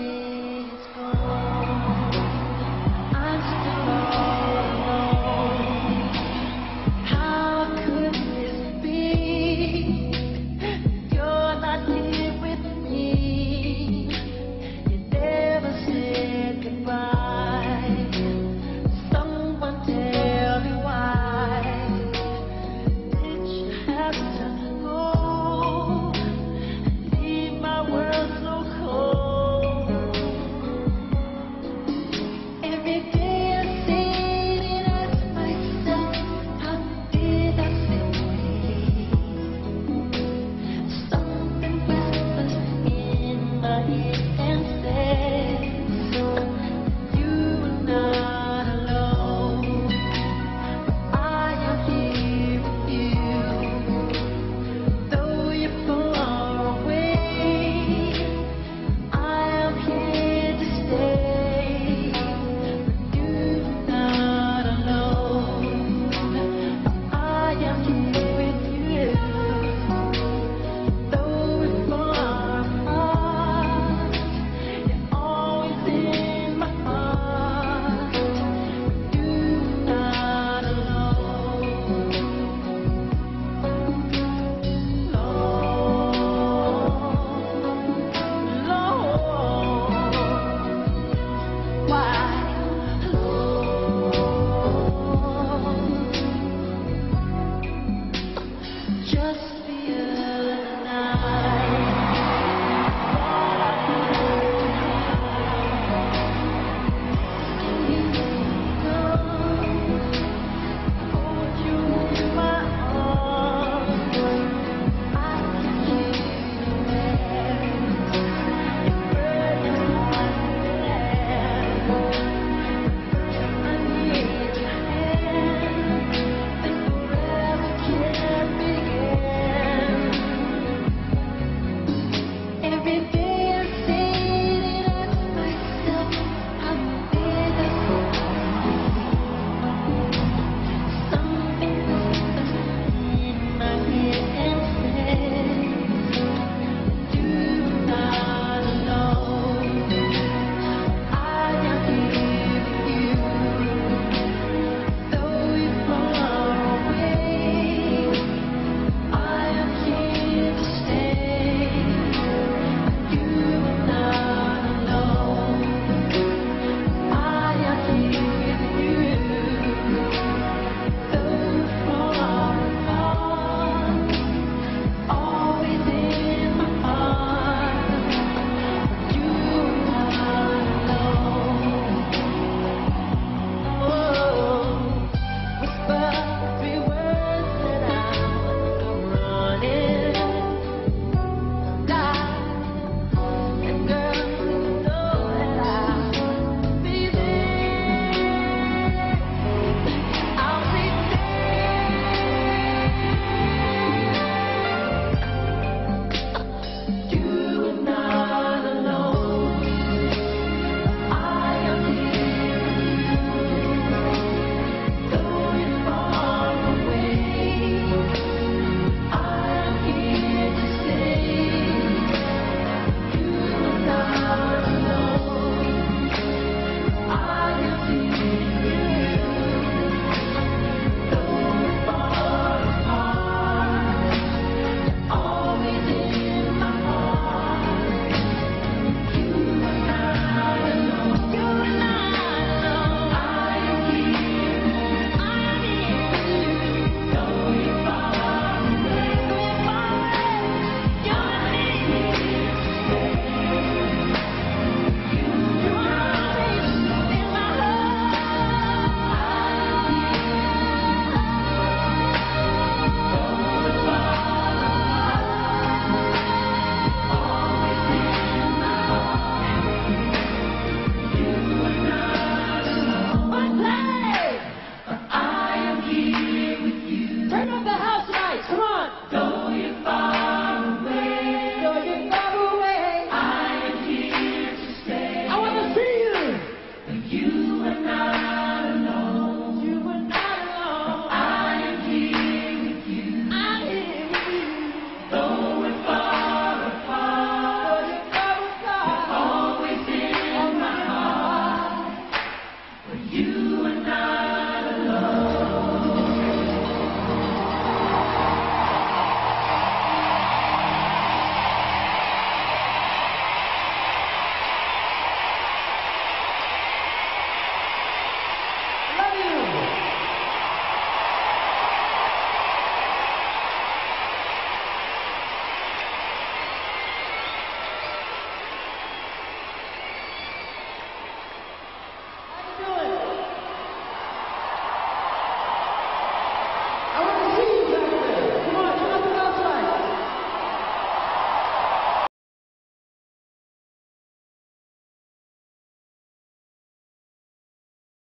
the day.